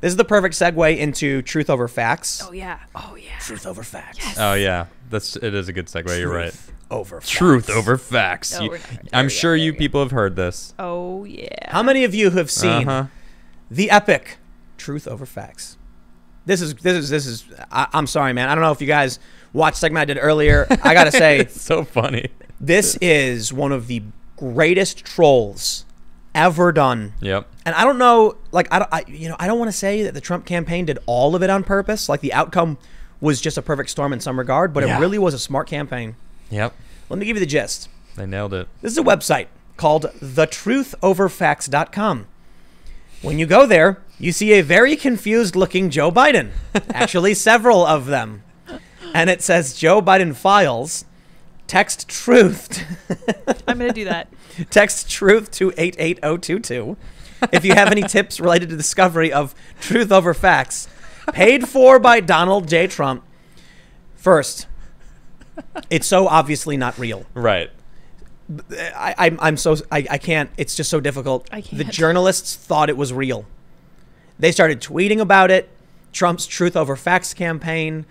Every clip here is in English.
This is the perfect segue into truth over facts. Oh yeah. Oh yeah. Truth over facts. Oh yeah, that's it is a good segue. You're right. Truth over Truth over facts. No, You- we're not gonna- I'm there we go, sure you we go. people have heard this. Oh yeah. How many of you have seen Uh-huh. the epic Truth Over Facts? This is this is this is. I, I'm sorry, man. I don't know if you guys watched the segment I did earlier. I gotta say, It's so funny. this is one of the greatest trolls ever done. Yep. And I don't know, like I, don't, I you know, I don't want to say that the Trump campaign did all of it on purpose. Like the outcome was just a perfect storm in some regard, but Yeah. it really was a smart campaign. Yep. Let me give you the gist. They nailed it. This is a website called thetruthoverfacts.com. When you go there, you see a very confused looking Joe Biden. Actually, several of them. And it says Joe Biden files text truth I'm gonna do that. text truth to 88022 if you have any tips related to discovery of truth over facts paid for by Donald J Trump. First, it's so obviously not real. Right. I, I'm, I'm so I, I can't. It's just so difficult. I The can't. The journalists thought it was real. They started tweeting about it. Trump's Truth Over Facts campaign.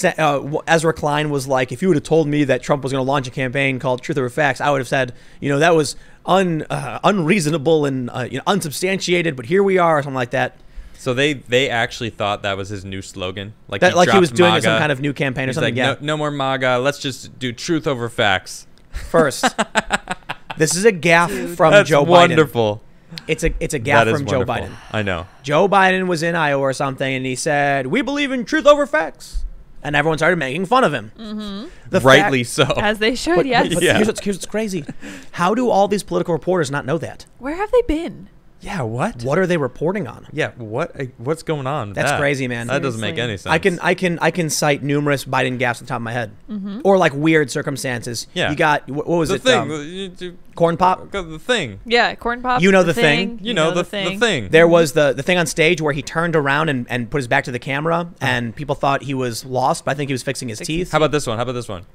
Sa- Uh, Ezra Klein was like, if you would have told me that Trump was going to launch a campaign called Truth Over Facts, I would have said, you know, that was un, uh, unreasonable and uh, you know, unsubstantiated. But here we are, or something like that. So they they actually thought that was his new slogan. Like That like he was doing MAGA. some kind of new campaign or He's something. like, yeah. no, no more MAGA. Let's just do truth over facts. First, this is a gaffe Dude. from That's Joe Biden. wonderful. It's a it's a gaffe is from Joe. Biden. I know. Joe Biden was in Iowa or something, and he said, "We believe in truth over facts," and everyone started making fun of him. Mm-hmm. Rightly fact- so. As they should. But, yes. but Yeah. here's, what's, here's what's crazy: How do all these political reporters not know that? Where have they been? Yeah. What? What are they reporting on? Yeah. What? uh, What's going on? That's that? crazy, man. That doesn't make any sense. I can I can I can cite numerous Biden gaffes on top of my head, or like weird circumstances. Yeah. you got wh- what was the it? thing. um, you do- corn pop. The thing. Yeah, corn pop. You know the thing. You, know, the, thing. the thing. There was the the thing on stage where he turned around and, and put his back to the camera, and people thought he was lost, but I think he was fixing his Fixing teeth. How about this one? How about this one?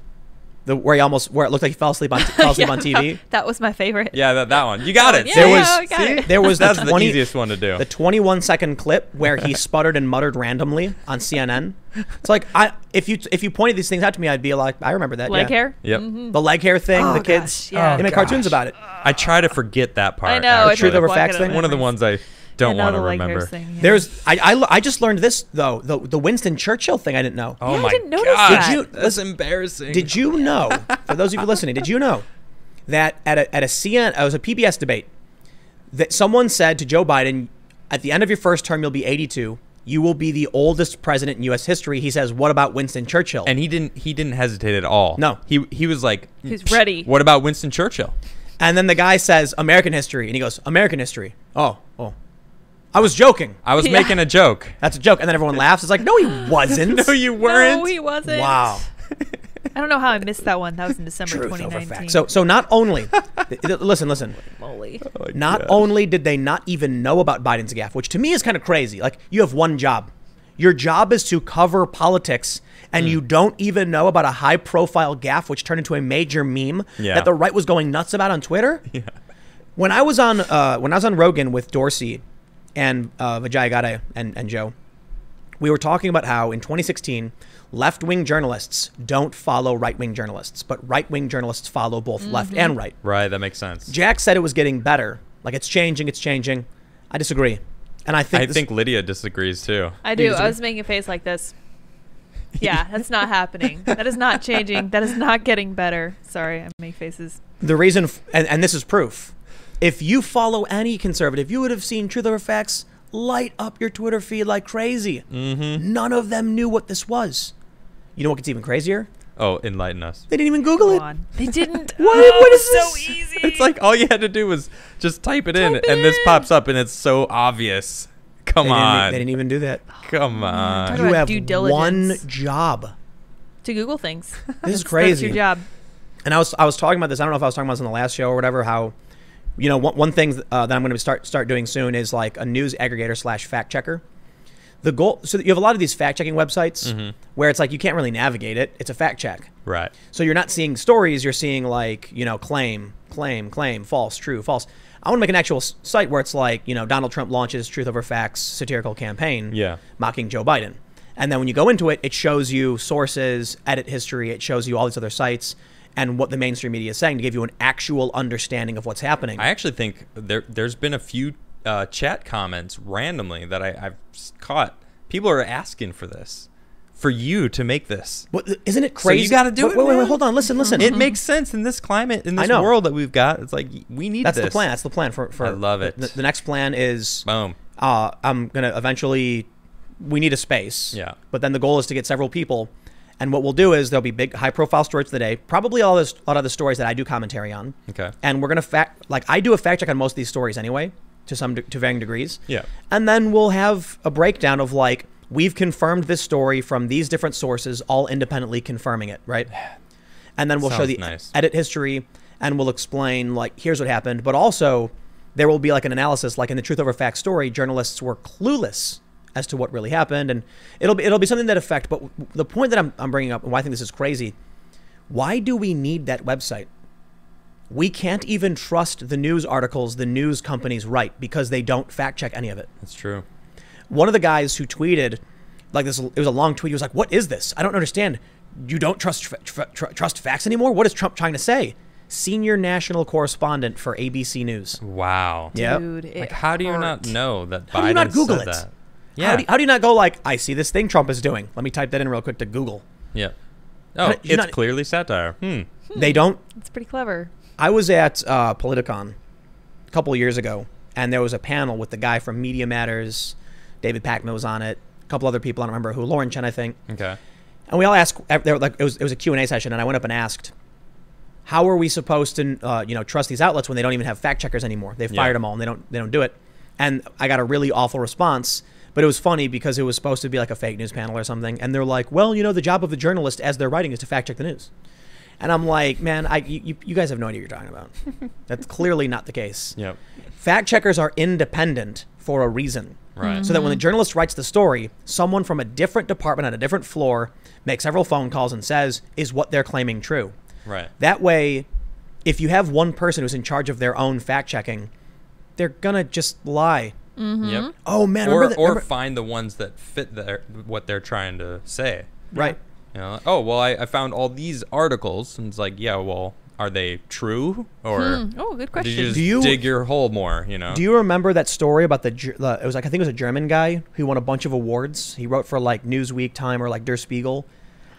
The where he almost where it looked like he fell asleep on fell asleep on TV. That was my favorite. Yeah, that, that one. You got oh, it. Yeah, There yeah, was- got See? it. There was the That's the 20 easiest one to do. the 21 second clip where he sputtered and muttered randomly on CNN. It's like I if you if you pointed these things out to me, I'd be like, I remember that. Leg yeah. hair. Yep. Mm-hmm. the leg hair thing. Oh, the kids, gosh, yeah. they make Oh, cartoons about it. I try to forget that part. I know. actually. I Truth totally over facts it out thing? One of the ones I don't want to the leg hairs remember. thing, yeah. There's I, I I just learned this though the the Winston Churchill thing I didn't know. Oh Yeah, I my didn't notice god! that. Did you- That's embarrassing. Did you know, for those of you listening, did you know that at a, at a CN, uh, it was a PBS debate, that someone said to Joe Biden, at the end of your first term, you'll be 82. You will be the oldest president in U.S. history. He says, what about Winston Churchill? And he didn't. He didn't hesitate at all. No. He he was like, He's ready." What about Winston Churchill? And then the guy says, American history. And he goes, American history. Oh, oh. I was joking. I was Yeah. making a joke. That's a joke. And then everyone laughs. It's like, no, he wasn't. No, you weren't. No, he wasn't. wow. I don't know how I missed that one. That was in December Truth over 2019. facts. So, so not only, th- th- listen, listen. Moly. Oh Not only did they not even know about Biden's gaffe, which to me is kind of crazy. Like you have one job. Your job is to cover politics, and you don't even know about a high-profile gaffe, which turned into a major meme Yeah. that the right was going nuts about on Twitter. Yeah. When I was on, uh, when I was on Rogan with Dorsey and uh, Vijay Gadde and, and Joe, we were talking about how in 2016, left-wing journalists don't follow right-wing journalists, but right-wing journalists follow both left Mm-hmm. and right. Right. That makes sense. Jack said it was getting better. Like it's changing, it's changing. I disagree. And I think I think Lydia disagrees too. I Do do. I was making a face like this. Yeah, that's not happening. That is not changing. That is not getting better. Sorry, I make faces. the reason f- and, and this is proof. If you follow any conservative, you would have seen Truth Over Facts light up your Twitter feed like crazy. Mm-hmm. None of them knew what this was. You know what gets even crazier? Oh, enlighten us. They didn't even Google Go it. on. They didn't. What- Oh, what is so this? easy. It's like all you had to do was just type it in, it and this pops up, and it's so obvious. Come They didn't, on. they didn't even do that. Come on. Talk You about have due one job. to Google things. This is That's- That's crazy. your job. And I was I was talking about this. I don't know if I was talking about this in the last show or whatever. How, you know, one, one thing uh, that I'm going to start start doing soon is like a news aggregator slash fact checker. The goal. So you have a lot of these fact checking websites Mm-hmm. where it's like you can't really navigate it. It's a fact check. Right. So you're not seeing stories. You're seeing like you know claim, claim, claim, false, true, false. I want to make an actual site where it's like, you know, Donald Trump launches Truth Over Facts satirical campaign Yeah. mocking Joe Biden. And then when you go into it, it shows you sources, edit history, it shows you all these other sites and what the mainstream media is saying to give you an actual understanding of what's happening. I actually think there there's been a few uh, chat comments randomly that I, I've caught. People are asking for this, for you to make this. Isn't it crazy? So you crazy? gotta do wait, it, Wait, wait, wait, hold on. Listen, listen. It makes sense in this climate, in this world that we've got. It's like we need That's this. the plan. That's the plan for. for I love it. The, the next plan is Boom. uh, I'm gonna eventually. We need a space. Yeah. But then the goal is to get several people, and what we'll do is there'll be big, high-profile stories of the day. Probably all this, a lot of the stories that I do commentary on. Okay. And we're gonna fact, like I do a fact check on most of these stories anyway, to some to varying degrees. Yeah. And then we'll have a breakdown of like we've confirmed this story from these different sources, all independently confirming it, right? And then we'll show the nice. edit history, and we'll explain like here's what happened, but also there will be like an analysis, like in the Truth Over Facts story, journalists were clueless as to what really happened, and it'll be it'll be something that affect. But the point that I'm I'm bringing up, and why I think this is crazy, why do we need that website? We can't even trust the news articles the news companies write because they don't fact check any of it. That's true. One of the guys who tweeted, like this, it was a long tweet. He was like, "What is this? I don't understand. You don't trust tr- tr- tr- trust facts anymore. What is Trump trying to say?" Senior national correspondent for ABC News. Wow. Yep. Dude, it Like, how do you not know that How Biden do you not Google said it? that? How Yeah. do, you, how do you not go like, "I see this thing Trump is doing. Let me type that in real quick to Google." yeah. Oh, do- it's not- clearly satire. Hmm. They don't. It's pretty clever. I was at uh, Politicon a couple of years ago, and there was a panel with the guy from Media Matters. David Pakman was on it. A couple other people I don't remember who. Lauren Chen, I think. Okay. And we all asked. They were like it was it was a Q and A session, and I went up and asked, "How are we supposed to, uh, you know, trust these outlets when they don't even have fact checkers anymore? They've Yeah. fired them all, and they don't they don't do it." And I got a really awful response, but it was funny because it was supposed to be like a fake news panel or something, and they're like, "Well, you know, the job of the journalist as they're writing is to fact check the news." And I'm like, man, I you, you- you guys have no idea what you're talking about. That's clearly not the case. Yep. Fact checkers are independent for a reason. Right. So that when the mm-hmm. journalist writes the story, someone from a different department on a different floor makes several phone calls and says, is what they're claiming true? Right. That way, if you have one person who's in charge of their own fact checking, they're gonna just lie. Yep. Oh man, Or remember that, or remember- find the ones that fit their what they're trying to say. right? You know, like, oh well, I, I found all these articles, and it's like, yeah, well, are they true or Hmm. Oh, good did question. you just Do you- dig your hole more? You know. Do you remember that story about the, the? It was like I think it was a German guy who won a bunch of awards. He wrote for like Newsweek, Time, or like Der Spiegel,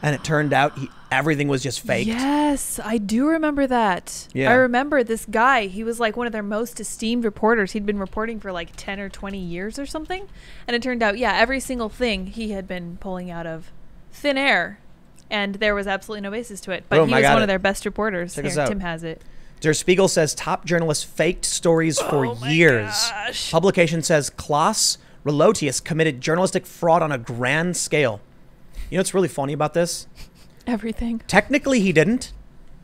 and it turned out he, everything was just fake. Yes, I do remember that. Yeah. I remember this guy. He was like one of their most esteemed reporters. He'd been reporting for like 10 or 20 years or something. And it turned out, yeah, every single thing he had been pulling out of thin air. And there was absolutely no basis to it. But Boom, he was one it. of their best reporters. Check Here. Tim has it. Der Spiegel says top journalists faked stories for Oh my years. gosh. Publication says Klaus Relotius committed journalistic fraud on a grand scale. You know what's really funny about this? Everything. Technically, he didn't,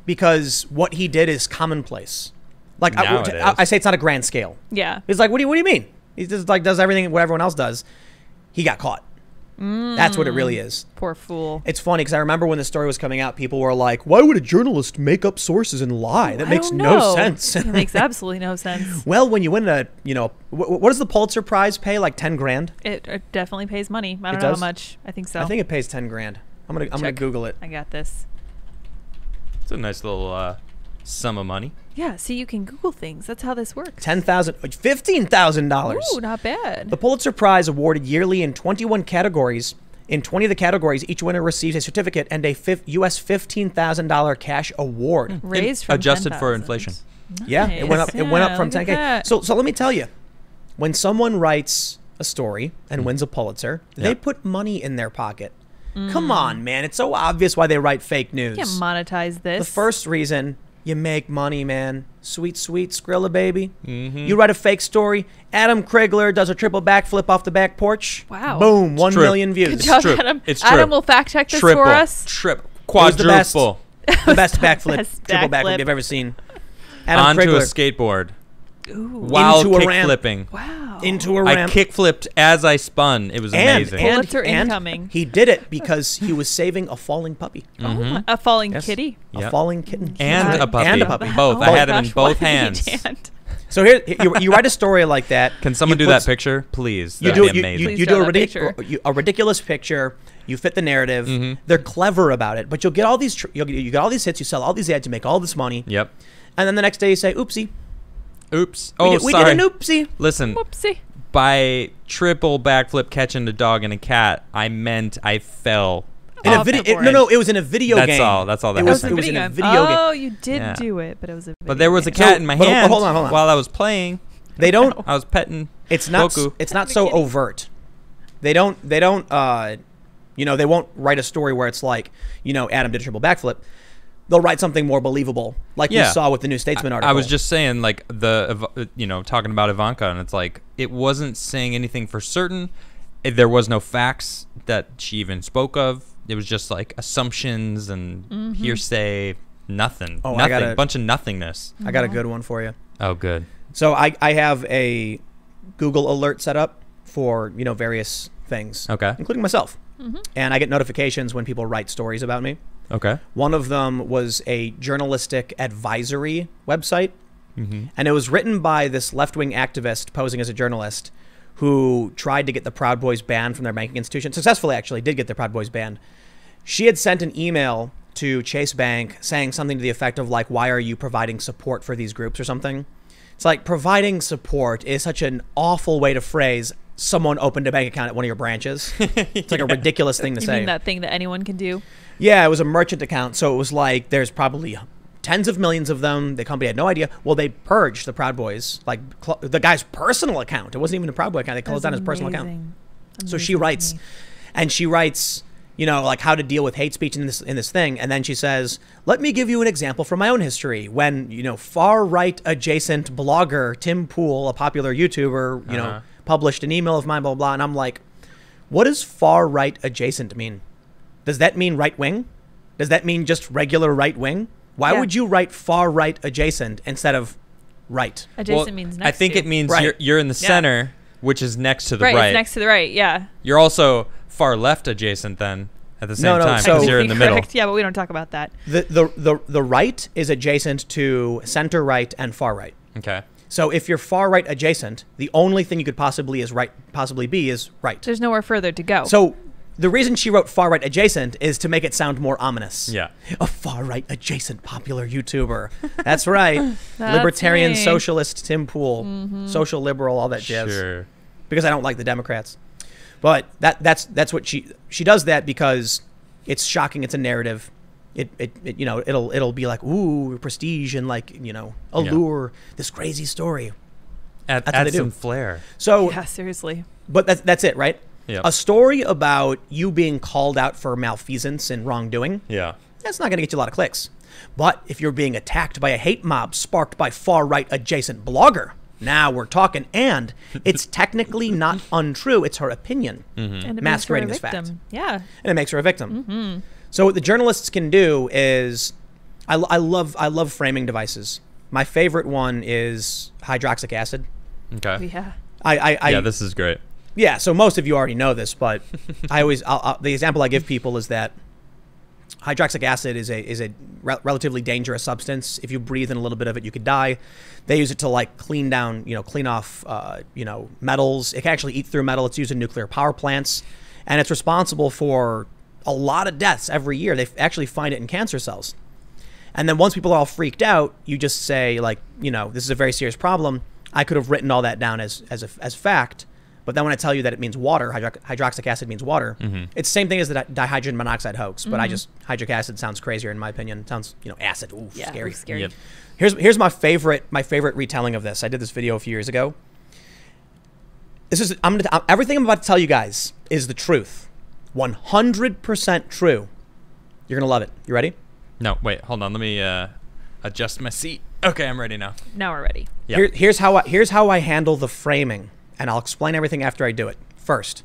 because what he did is commonplace. Like I, Now it I- is. I say, it's not a grand scale. Yeah. He's like, what do you what do you mean? He just like does everything what everyone else does. He got caught. That's what it really is. Poor fool. It's funny because I remember when the story was coming out, people were like, "Why would a journalist make up sources and lie? That I makes no sense." it makes absolutely no sense. well, when you win a, you know, wh- what does the Pulitzer Prize pay? Like ten grand? It, it definitely pays money. I don't It know does? how much. I think so. I think it pays ten grand. I'm gonna I'm gonna Google it. I got this. It's a nice little uh, sum of money. Yeah, see, you can Google things. That's how this works. Ten thousand, uh, fifteen thousand dollars. Ooh, not bad. The Pulitzer Prize awarded yearly in 21 categories. In 20 of the categories, each winner receives a certificate and a U.S. $15,000 cash award. Hmm. Raised from adjusted for 10,000. inflation. Yeah, it went up. It went up from look at 10k. So, so let me tell you, when someone writes a story and hmm. wins a Pulitzer, they Yeah. put money in their pocket. Hmm. Come on, man! It's so obvious why they write fake news. You can't monetize this. the first reason you make money, man. Sweet, sweet Skrilla baby. Mm-hmm. You write a fake story. Adam Crigler does a triple backflip off the back porch. Wow. Boom! One true. million views. Good job, true. Adam. It's Adam will fact check this Triple, for us. trip, was the best. the best backflip, Best triple backflip backflip. you've ever seen. Adam onto Crigler a skateboard Ooh. while Into a kick ramp. flipping. Wow. into a I ramp. I kick flipped as I spun. It was and, amazing. and, Pulitzer and incoming. he did it because he was saving a falling puppy, Oh my- a falling Yes. kitty. a Yep. falling kitten, And Sorry. a puppy. and a puppy. Both. I Oh had my him in both did he hands. So here, you, you write a story like that. Can someone do put- that picture, please? You That'd do be you, amazing. you, Please you do a, ridic- picture. you, a ridiculous picture. You fit the narrative. Mhm. They're clever about it, but you'll get all these tr- you'll, you get all these hits. You sell all these ads. You make all this money, yep. and then the next day you say, "Oopsie, Oops. we, Oh, did, we sorry. did an oopsie." Listen, Whoopsie. by triple backflip catching a dog and a cat, I meant I fell. In a Off video, it- no, no, it was in a video That's game. That's all. That's all that it was, happened. it was in a game. video game. Oh, you did Yeah. do it, but it was a. But there was a cat So- in my but- but hand hold on, hold on. while I was playing. They don't. I was petting. It's not. Goku. It's not so overt. They don't. They don't. Uh, you know, they won't write a story where it's like, you know, Adam did a triple backflip. They'll write something more believable, like we saw with the New Statesman article. I was just saying, like the you know talking about Ivanka, and it's like it wasn't saying anything for certain. It, there was no facts that she even spoke of. It was just like assumptions and mm-hmm. hearsay. Nothing. Oh, I got a bunch of nothingness. I got a mm-hmm. good one for you. Oh, good. So I, I have a Google alert set up for you know various things, Okay. including myself, mm-hmm. and I get notifications when people write stories about me. Okay. One of them was a journalistic advisory website, Mm-hmm. and it was written by this left-wing activist posing as a journalist who tried to get the Proud Boys banned from their banking institution. Successfully, actually, did get the Proud Boys banned. She had sent an email to Chase Bank saying something to the effect of like, "Why are you providing support for these groups or something?" It's like providing support is such an awful way to phrase someone opened a bank account at one of your branches. It's like a ridiculous thing to You say. mean that thing that anyone can do? Yeah, it was a merchant account, so it was like there's probably tens of millions of them. The company had no idea. Well, they purged the Proud Boys, like cl- the guy's personal account. It wasn't even a Proud Boy account. They closed down his personal account. So she writes, and she writes, you know, like how to deal with hate speech in this in this thing, and then she says, "Let me give you an example from my own history. When you know, far right adjacent blogger Tim Pool, a popular YouTuber, you Uh-huh. know, published an email of mine, blah blah." blah. And I'm like, "What does far right adjacent mean? Does that mean right wing? Does that mean just regular right wing? Why Yeah. would you write far right adjacent instead of right?" Adjacent Well, means next. I think to. it means Right. you're you're in the Yeah. center, which is next to the right. right. Next to the right. Yeah. You're also far left adjacent then at the same No, no, time so- because you're in the middle. Correct. Yeah, but we don't talk about that. The, the the the right is adjacent to center right and far right. Okay. So if you're far right adjacent, the only thing you could possibly is right possibly be is right. There's nowhere further to go. So the reason she wrote far right adjacent is to make it sound more ominous. Yeah. A far right adjacent popular YouTuber. That's right. That's Libertarian me. Mm-hmm. socialist Tim Pool. Social liberal, all that jazz. Sure. Because I don't like the Democrats. But that that's that's what she she does that because it's shocking, it's a narrative. It, it, it you know it'll it'll be like ooh prestige and like you know allure this crazy story Add, That's what add they do. some flair. so yeah, seriously. but that's that's it right Yep. a story about you being called out for malfeasance and wrongdoing Yeah. that's not going to get you a lot of clicks but if you're being attacked by a hate mob sparked by far right adjacent blogger now we're talking and it's technically not untrue it's her opinion Mm-hmm. And it Masquerading as a fact. victim. Yeah. and it makes her a victim. So what the journalists can do is, I, I love I love framing devices. My favorite one is hydroxylic acid. Okay. Yeah. I, I, I yeah, this is great. Yeah. So most of you already know this, but I always I'll, I'll, the example I give people is that hydroxylic acid is a is a re- relatively dangerous substance. If you breathe in a little bit of it, you could die. They use it to like clean down, you know, clean off, uh, you know, metals. It can actually eat through metal. It's used in nuclear power plants, and it's responsible for a lot of deaths every year. They actually find it in cancer cells. And then once people are all freaked out, you just say like, you know, this is a very serious problem. I could have written all that down as as a, as fact, but then when I tell you that it means water, hydro- hydroxylic acid means water. It's the same thing as the di- dihydrogen monoxide hoax, but I just hydroxylic acid sounds crazier in my opinion. It sounds, you know, acid. Ooh, Yeah. scary. Scary. Yep. Here's here's my favorite my favorite retelling of this. I did this video a few years ago. This is I'm gonna I'm- everything I'm about to tell you guys is the truth, 100% true. You're gonna love it. You ready? No, wait, hold on. Let me uh, adjust my seat. Okay, I'm ready now. Now we're ready. Yeah. Here, here's how I, here's how I handle the framing, and I'll explain everything after I do it. First,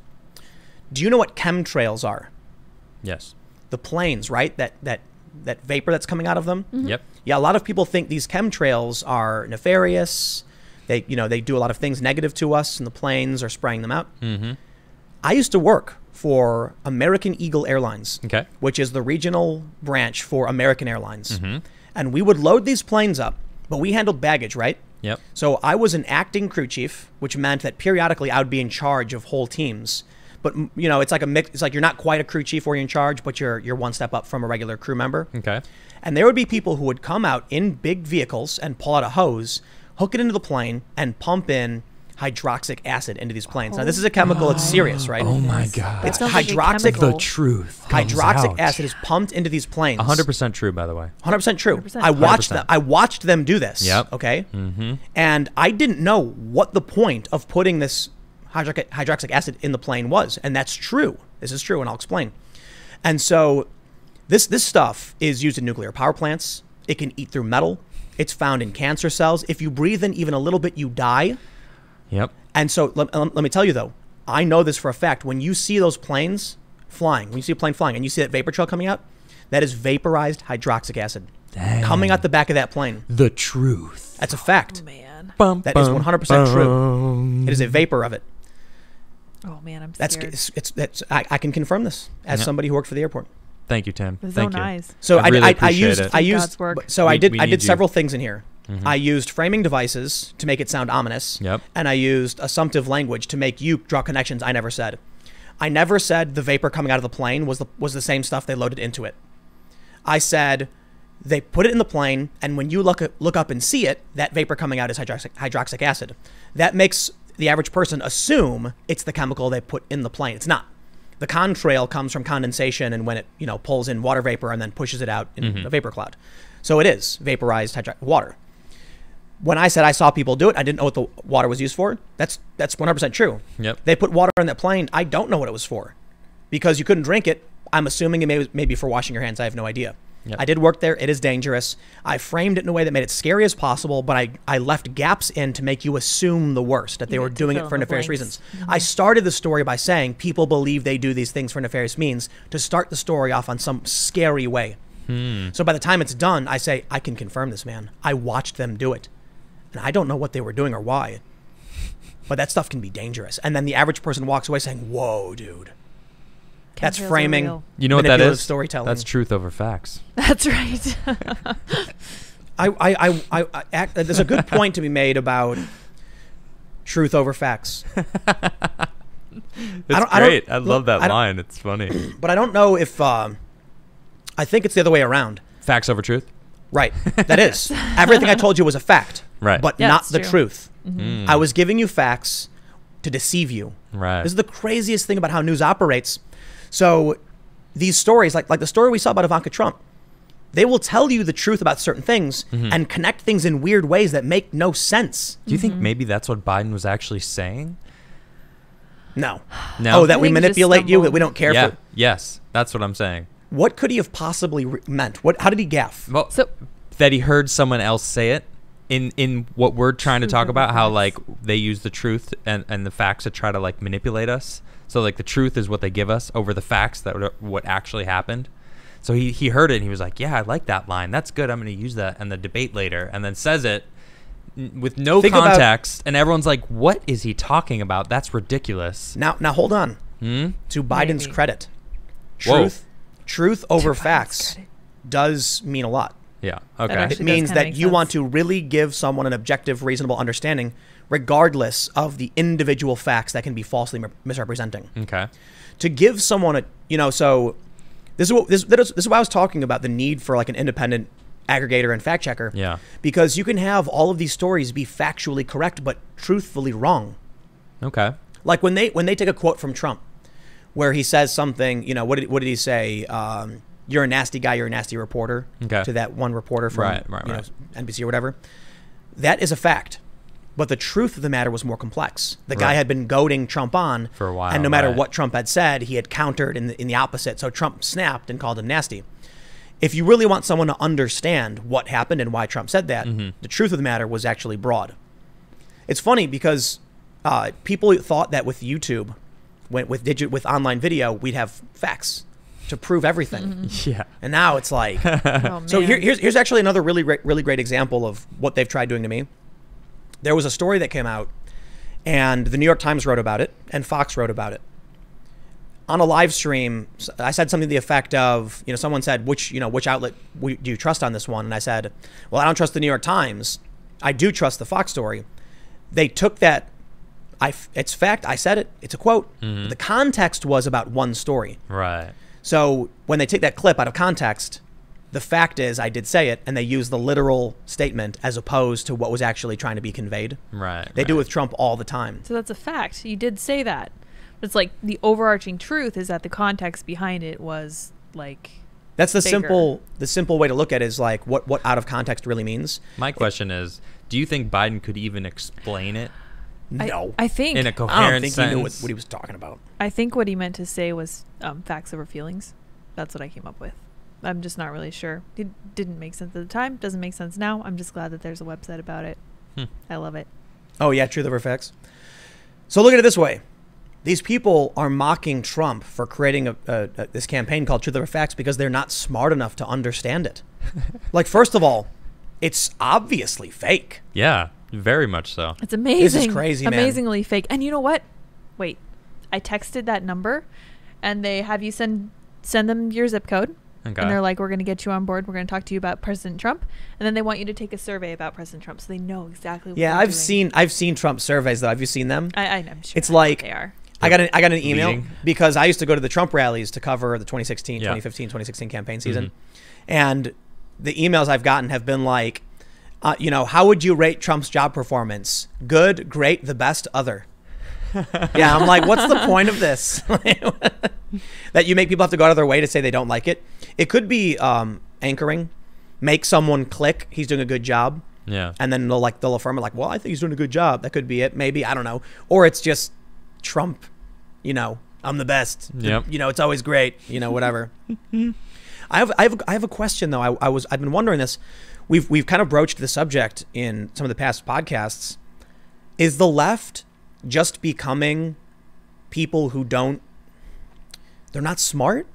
do you know what chemtrails are? yes. The planes, right? That that that vapor that's coming out of them. Yep. Yeah, a lot of people think these chemtrails are nefarious. They, you know, they do a lot of things negative to us, and the planes are spraying them out. Mm-hmm. I used to work for American Eagle Airlines, Okay. which is the regional branch for American Airlines. Mhm. And we would load these planes up, but we handled baggage, right? Yep. So I was an acting crew chief, which meant that periodically I would be in charge of whole teams. But you know, it's like a mix. It's like you're not quite a crew chief or you're in charge, but you're you're one step up from a regular crew member. Okay. And there would be people who would come out in big vehicles and pull out a hose, hook it into the plane, and pump in hydroxic acid into these planes. Now, this is a chemical. It's serious, right? Oh my god. It's Sounds like a hydroxic- chemical. the truth. comes Hydroxic out. acid is pumped into these planes. 100% true, by the way. 100% true. 100%. I watched 100%. them. I watched them do this. Yep. Okay. Mm-hmm. And I didn't know what the point of putting this hydroxic, hydroxic acid in the plane was, and that's true. This is true, and I'll explain. And so, this this stuff is used in nuclear power plants. It can eat through metal. It's found in cancer cells. If you breathe in even a little bit, you die. Yep. And so let, let let me tell you though, I know this for a fact. When you see those planes flying, when you see a plane flying and you see that vapor trail coming out, that is vaporized hydroxic acid coming out the back of that plane. The truth. That's a fact. Oh, man. Bum, That is bum, 100% true. It is a vapor of it. Oh man, I'm That's scared. it's, it's that's I, I can confirm this as Yeah. somebody who worked for the airport. Thank you, Tim. Thank own you. eyes. So I I, really I, I used it. I God's used work. so I did I did you. several things in here. Mm-hmm. I used framing devices to make it sound ominous. Yep. And I used assumptive language to make you draw connections I never said. I never said the vapor coming out of the plane was the was the same stuff they loaded into it. I said they put it in the plane, and when you look look up and see it, that vapor coming out is hydroxic, hydroxic acid. That makes the average person assume it's the chemical they put in the plane. It's not. The contrail comes from condensation, and when it you know pulls in water vapor and then pushes it out in a vapor cloud, so it is vaporized hydro- water. When I said I saw people do it, I didn't know what the water was used for. That's that's 100% true. Yep. They put water in that plane. I don't know what it was for, because you couldn't drink it. I'm assuming it may maybe for washing your hands. I have no idea. Yep. I did work there. It is dangerous. I framed it in a way that made it scary as possible, but I, I left gaps in to make you assume the worst that they You were doing it for nefarious blanks. reasons. I started the story by saying people believe they do these things for nefarious means to start the story off on some scary way. Hmm. So by the time it's done, I say, I can confirm this, man. I watched them do it. And I don't know what they were doing or why. But that stuff can be dangerous. And then the average person walks away saying, Whoa, dude. That's framing. You know what that is? manipulative? Storytelling. That's truth over facts. That's right. I, I, I, I, I act, there's a good point to be made about truth over facts. It's don't- I don't- great. I, love that I line. It's funny. But I don't know if, um I think it's the other way around. facts over truth. Right. That is. Everything I told you was a fact. Right. But Yeah, not the true. truth. Mm. I was giving you facts to deceive you. Right. This is the craziest thing about how news operates. So these stories, like like the story we saw about Ivanka Trump, they will tell you the truth about certain things Mm-hmm. and connect things in weird ways that make no sense. Do you think maybe that's what Biden was actually saying? No. No. Oh, that we think he just manipulate you, that we don't care yeah. for. Yes. That's what I'm saying. What could he have possibly re- meant? What? How did he gaff? Well, So- that he heard someone else say it in in what we're trying to talk about how like they use the truth and and the facts to try to like manipulate us. So like the truth is what they give us over the facts that are what actually happened. So he he heard it and he was like, "Yeah, I like that line. That's good. I'm going to use that in the debate later." And then says it n- with no Think about- context and everyone's like, "What is he talking about? That's ridiculous." Now, now hold on. Hmm? To Biden's Maybe. credit, Whoa. truth, truth over Biden's facts does mean a lot. Yeah. That Okay. It means that make you want to really give someone an objective, reasonable understanding, regardless of the individual facts that can be falsely misrepresenting. Okay. To give someone a, you know, so this is what this, this is this is what I was talking about the need for like an independent aggregator and fact checker. Yeah. Because you can have all of these stories be factually correct but truthfully wrong. Okay. Like when they when they take a quote from Trump, where he says something, you know, what did what did he say? Um, you're a nasty guy. You're a nasty reporter. Okay. To that one reporter from Right, right, you right. know, NBC or whatever. That is a fact. But the truth of the matter was more complex. The guy had been goading Trump on For a while, and no matter what Trump had said, he had countered in the, in the opposite. So Trump snapped and called him nasty. If you really want someone to understand what happened and why Trump said that, Mm-hmm. the truth of the matter was actually broad. It's funny because uh, people thought that with YouTube, when, with digit with online video, we'd have facts to prove everything, mm-hmm. Yeah. and now it's like. Oh, so here, here's here's actually another really great, really great example of what they've tried doing to me. There was a story that came out, and the New York Times wrote about it, and Fox wrote about it. On a live stream, I said something to the effect of, you know, someone said, which, you know, which outlet do you trust on this one? And I said, well, I don't trust the New York Times. I do trust the Fox story. They took that. I f- it's fact. I said it. It's a quote. Mm-hmm. The context was about one story. Right. So when they take that clip out of context, the fact is I did say it, and they use the literal statement as opposed to what was actually trying to be conveyed. Right. They do with Trump all the time. So that's a fact. You did say that. But it's like the overarching truth is that the context behind it was like That's the Bigger. simple the simple way to look at it is like what what out of context really means. My question is, do you think Biden could even explain it No. I, I think in a I coherent I don't think he knew what, what he was talking about. I think what he meant to say was um, facts over feelings. That's what I came up with. I'm just not really sure. It didn't make sense at the time. Doesn't make sense now. I'm just glad that there's a website about it. Hmm. I love it. Oh yeah, truth over facts. So look at it this way: these people are mocking Trump for creating a, a, a, this campaign called Truth Over Facts because they're not smart enough to understand it. like, first of all, it's obviously fake. yeah, very much so. It's amazing. This is crazy, man. Amazingly fake. And you know what? Wait, I texted that number, and they have you send send them your zip code, Okay. and they're like, "We're going to get you on board. We're going to talk to you about President Trump," and then they want you to take a survey about President Trump, so they know exactly. what Yeah, I've doing. seen I've seen Trump surveys though. Have you seen them? I, I, am sure. It's I like- they are. I got an, I got an email Leading. because I used to go to the Trump rallies to cover the 2016, Yeah. 2015, 2016 campaign season. Mhm. And the emails I've gotten have been like, uh, you know, how would you rate Trump's job performance? Good, great, the best, other. yeah, I'm like, what's the point of this? that you make people have to go out of their way to say they don't like it. It could be um, anchoring, make someone click, he's doing a good job Yeah. and then they'll like they'll affirm it like, well, I think he's doing a good job. That could be it, maybe I don't know, or it's just Trump, you know, I'm the best. Yep. You know, it's always great. You know, whatever. I have I have I have a question though. I, I was I've been wondering this. We've we've kind of broached the subject in some of the past podcasts. Is the left just becoming people who don't they're not smart?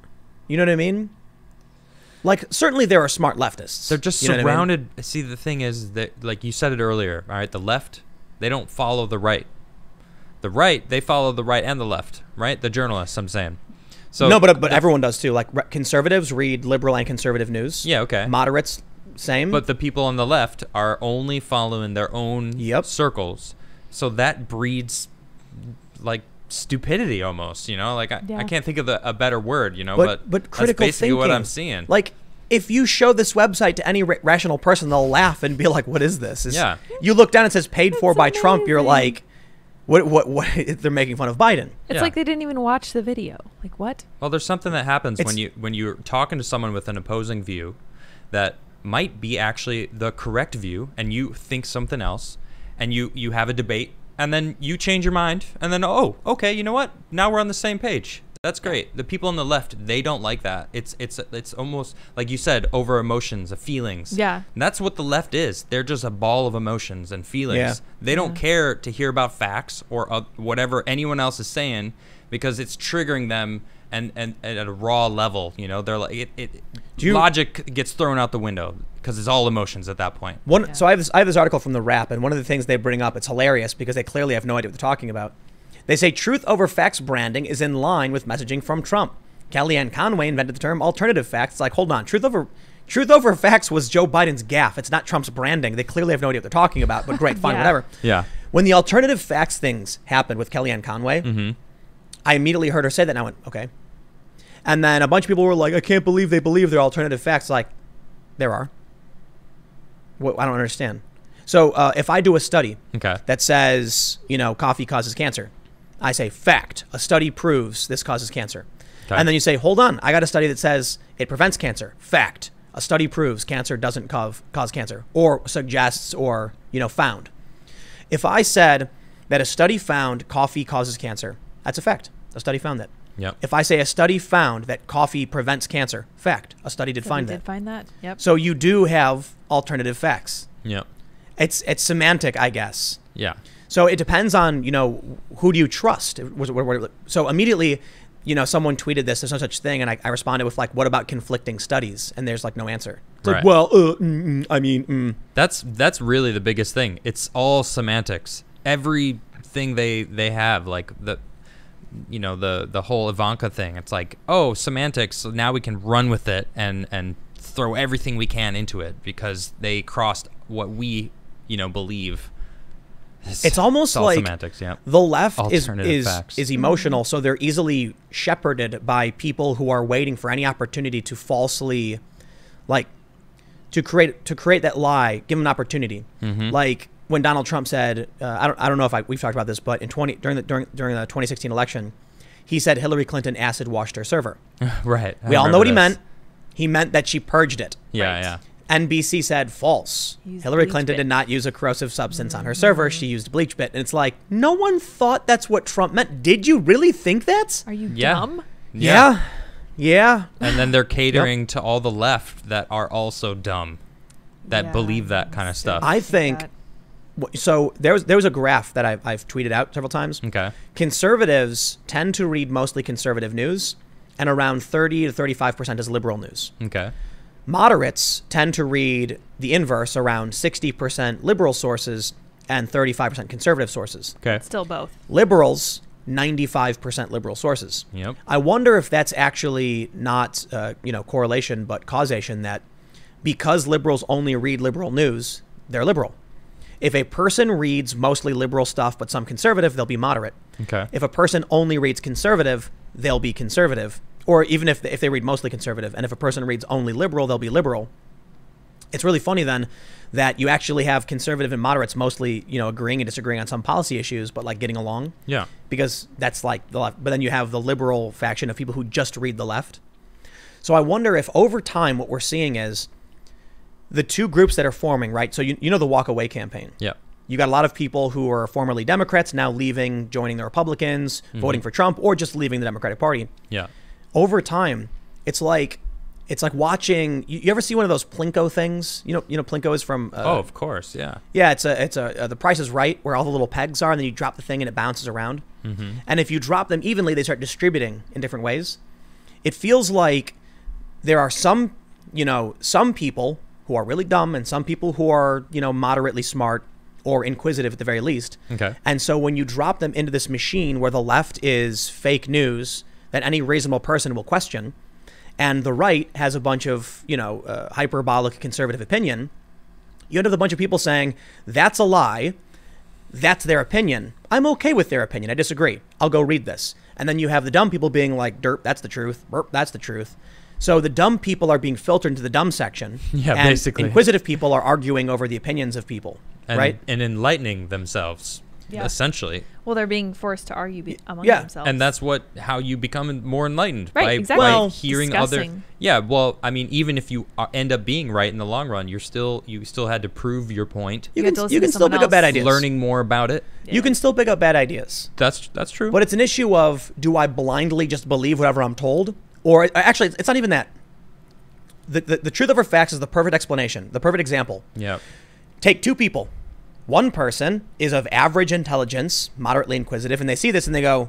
You know what I mean? Like certainly there are smart leftists. They're just You know what I mean? surrounded. See, the thing is that, like you said it earlier, all right, the left, they don't follow the right. The right, they follow the right and the left, right? The journalists, I'm saying. So no, but but everyone does too. Like conservatives read liberal and conservative news. Yeah, okay. Moderates, same. But the people on the left are only following their own Yep. circles. So that breeds like stupidity almost, you know? Like I, Yeah. I can't think of the, a better word, you know, but but but critical that's basically thinking. what I'm seeing. Like if you show this website to any ra- rational person, they'll laugh and be like, "What is this?" It's- Yeah. You look down and it says "paid for That's by Trump." You're like, "What? What? What?" They're making fun of Biden. It's Yeah. like they didn't even watch the video. Like what? Well, there's something that happens It's- when you when you're talking to someone with an opposing view that might be actually the correct view, and you think something else, and you you have a debate, and then you change your mind, and then oh, okay, you know what? Now we're on the same page. That's great. The people on the left, they don't like that. It's it's it's almost like you said, over emotions, of feelings. Yeah. And that's what the left is. They're just a ball of emotions and feelings. Yeah. They don't care to hear about facts or uh, whatever anyone else is saying because it's triggering them and, and, and at a raw level. You know, they're like it. it Do you- logic gets thrown out the window because it's all emotions at that point. One, Yeah. so I have this. I have this article from the Wrap, and one of the things they bring up, it's hilarious because they clearly have no idea what they're talking about. They say truth over facts branding is in line with messaging from Trump. Kellyanne Conway invented the term alternative facts. Like, hold on, truth over truth over facts was Joe Biden's gaffe. It's not Trump's branding. They clearly have no idea what they're talking about. But great, fine, Yeah. whatever. Yeah. When the alternative facts things happened with Kellyanne Conway, Mm-hmm. I immediately heard her say that, and I went, okay. And then a bunch of people were like, I can't believe they believe they're alternative facts. Like, there are. What, I don't understand. So uh, if I do a study Okay. that says, you know, coffee causes cancer, I say, fact, a study proves this causes cancer. Okay. And then you say, hold on, I got a study that says it prevents cancer. Fact, a study proves cancer doesn't cause, cause cancer, or suggests, or, you know, found. If I said that a study found coffee causes cancer, that's a fact. A study found that. Yep. If I say a study found that coffee prevents cancer, fact, a study did So find we that. Did find that. Yep. So you do have alternative facts. Yep. It's it's semantic, I guess. Yeah. So it depends on you know who do you trust. Was it- what- what- So immediately, you know, someone tweeted this. There's no such thing, and I, I responded with like, "What about conflicting studies?" And there's like no answer. It's like, Right. well, uh, mm, mm, I mean, mm. That's that's really the biggest thing. It's all semantics. Everything they they have, like the, you know, the the whole Ivanka thing. It's like, oh, semantics. So now we can run with it and and throw everything we can into it because they crossed what we, you know believe. It's almost all like semantics. Yeah. the left is is facts. is emotional, so they're easily shepherded by people who are waiting for any opportunity to falsely, like, to create to create that lie, give them an opportunity. Mm-hmm. Like when Donald Trump said, uh, I don't I don't know if I, we've talked about this, but in twenty during the during during the 2016 election, he said Hillary Clinton acid washed her server. right. I We all know what he meant. He meant that she purged it. Yeah, Right. yeah. NBC said false. Used Hillary Clinton bit. did not use a corrosive substance on her server. She used BleachBit. And it's like, no one thought that's what Trump meant. Did you really think that? Are you Yeah. dumb? Yeah. Yeah. And then they're catering to all the left that are also dumb, that Yeah, believe that kind of stuff. I think that. W- So there was there was a graph that I've, I've tweeted out several times. okay. Conservatives tend to read mostly conservative news, and around 30 to 35 percent is liberal news. Okay. Moderates tend to read the inverse, around 60 percent liberal sources and 35 percent conservative sources. Okay. Still both. Liberals, 95% liberal sources. Yep. I wonder if that's actually not, uh, you know, correlation, but causation that because liberals only read liberal news, they're liberal. If a person reads mostly liberal stuff but some conservative, they'll be moderate. Okay. If a person only reads conservative, they'll be conservative. Or even if, if they read mostly conservative. And if a person reads only liberal, they'll be liberal. It's really funny then that you actually have conservative and moderates mostly, you know, agreeing and disagreeing on some policy issues, but like getting along Yeah. because that's like the left. But then you have the liberal faction of people who just read the left. So I wonder if over time what we're seeing is the two groups that are forming, right? So you, you know the walk away campaign. Yeah. You got a lot of people who are formerly Democrats now leaving, joining the Republicans, voting for Trump, or just leaving the Democratic Party. Yeah. Over time, it's like it's like watching. You, you ever see one of those Plinko things? You know, you know Plinko is from. Uh, oh, of course. Yeah. yeah, it's a it's a uh, the Price is Right where all the little pegs are, and then you drop the thing and it bounces around. Mm-hmm. And if you drop them evenly, they start distributing in different ways. It feels like there are some, you know, some people who are really dumb and some people who are, you know, moderately smart or inquisitive at the very least. Okay. And so when you drop them into this machine where the left is fake news that any reasonable person will question, and the right has a bunch of, you know, uh, hyperbolic conservative opinion, you end up with a bunch of people saying, that's a lie. That's their opinion. I'm okay with their opinion. I disagree. I'll go read this. And then you have the dumb people being like, derp, that's the truth. Burp, that's the truth. So the dumb people are being filtered into the dumb section. Yeah, and basically. Inquisitive people are arguing over the opinions of people. And, right? And enlightening themselves, Yeah. essentially. Well, they're being forced to argue be- among Yeah, themselves. And that's what how you become more enlightened Right, by, exactly. by Well, hearing other. discussing. Yeah, well, I mean, even if you are, end up being right in the long run, you're still you still had to prove your point. you You can, to listen you to can still someone pick up bad ideas. Learning more about it. Yeah. You can still pick up bad ideas. That's that's true. But it's an issue of do I blindly just believe whatever I'm told? Or actually, it's not even that. The, the, the truth over facts is the perfect explanation, the perfect example. yeah. Take two people. One person is of average intelligence, moderately inquisitive, and they see this and they go,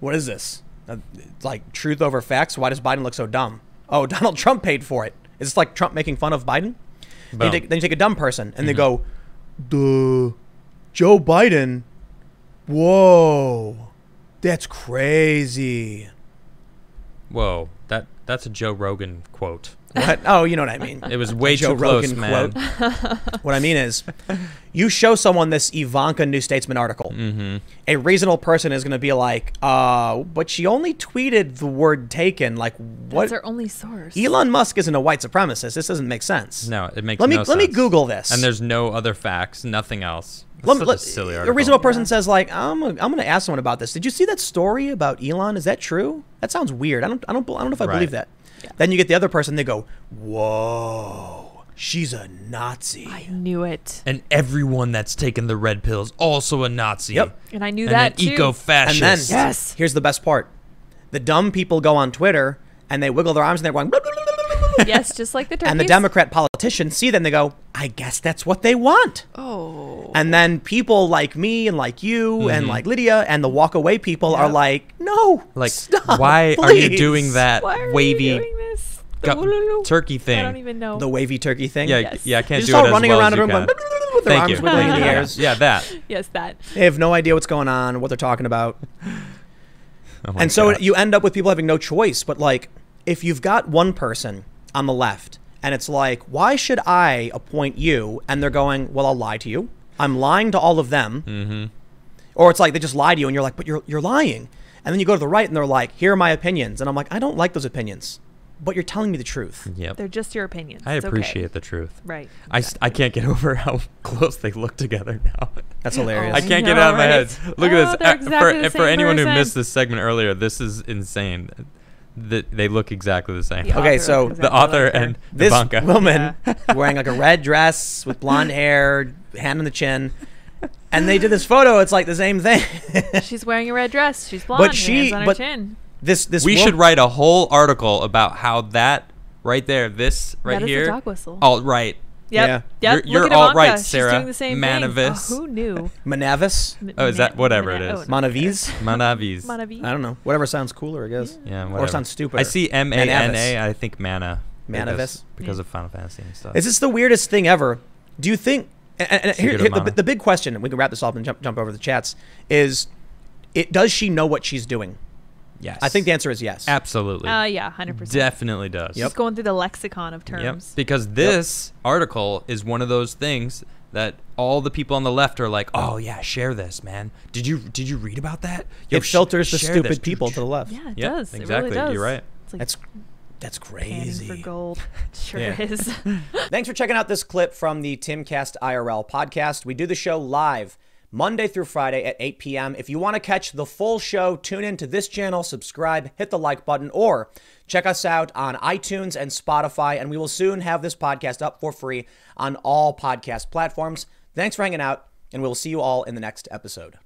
What is this? Uh, It's like truth over facts. Why does Biden look so dumb? Oh, Donald Trump paid for it. Is this like Trump making fun of Biden? Then you, take, then you take a dumb person and they go, Duh, Joe Biden. Whoa, that's crazy. Whoa, that that's a Joe Rogan quote. What? Oh, you know what I mean. It was way Joe too close, Rogan man. quote. What I mean is, you show someone this Ivanka New Statesman article. Mm-hmm. A reasonable person is going to be like, uh, but she only tweeted the word taken. Like, what? That's our only source. Elon Musk isn't a white supremacist. This doesn't make sense. No, it makes Let me no let me. Google this. And there's no other facts, nothing else. It's Let- such let- a silly article. a reasonable person Yeah. says like, I'm gonna, I'm going to ask someone about this. Did you see that story about Elon? Is that true? That sounds weird. I don't I don't I don't know if I Right. believe that. Then you get the other person. They go, whoa, she's a Nazi. I knew it. and everyone that's taken the red pill is also a Nazi. Yep. And I knew And that an too. And eco-fascist. then Yes. here's the best part: the dumb people go on Twitter and they wiggle their arms and they're going. yes, just like the turkeys. And the Democrat politicians see them, they go, I guess that's what they want. Oh. And then people like me and like you and mm-hmm. like Lydia and the walk away people are like, no, Like, stop, why are you doing that Why are wavy you doing this? The gu- turkey thing? I don't even know. The wavy turkey thing. yeah, Yes. yeah, I can't They're do just all it as running well around as and you going with their Thank arms you. wiggling in the Yeah, airs. Yeah, that. yes, that. They have no idea what's going on, what they're talking about. Oh my and so God. you end up with people having no choice. But like, if you've got one person on the left and it's like, why should I appoint you? And they're going, well, I'll lie to you. I'm lying to all of them. Mm-hmm. Or it's like they just lie to you, and you're like, but you're you're lying. And then you go to the right, and they're like, here are my opinions, and I'm like, I don't like those opinions, but you're telling me the truth. Yep. They're just your opinions. I It's okay. appreciate the truth. Right. I, st- I can't get over how close they look together now. That's hilarious. I I can't get it out of my right? head. Look Oh, at this. Uh, exactly for for same anyone who missed this segment earlier, this is insane. That they look exactly the same. The Okay, so looks the author like and this Ivanka. woman wearing like a red dress with blonde hair, hand on the chin, and they did this photo. It's like the same thing. She's wearing a red dress. She's blonde. But she- hands on her but- chin. this this we wo- should write a whole article about how that right there, this right That is the here, dog whistle. alt right. Yep. Yeah. Yep. You're- Look you're at all Ivanka. right, She's Sarah. doing the same Manavis. thing. Oh, who knew? Manavis, M- Oh, is that- whatever it Mana- is. oh, no. Manavis. Manavis. Manavi. I don't know. Whatever sounds cooler, I guess. Yeah, Or whatever. sounds stupid. I see M A N Manavis. A. I think mana. Manavis? because- because Yeah. of Final Fantasy and stuff. Is this the weirdest thing ever? Do you think? And, and- and here, here- the, the big question, and we can wrap this up and jump jump over the chats. Is it does she know what she's doing? Yes. I think the answer is yes. absolutely. Uh, yeah, hundred percent. Definitely does. She's going through the lexicon of terms. Yep. terms. Because this article is one of those things that all the people on the left are like, "Oh yeah, share this, man. Did you did you read about that? Yo, it sh- filters the stupid this." people to the left. Yeah, it Yep, does. It exactly. really does. You're right. It's like That's that's crazy. for gold. It sure Yeah. is. Thanks for checking out this clip from the Timcast IRL podcast. We do the show live Monday through Friday at 8 p.m. If you want to catch the full show, tune in to this channel, subscribe, hit the like button, or check us out on iTunes and Spotify. And we will soon have this podcast up for free on all podcast platforms. Thanks for hanging out, and we'll see you all in the next episode.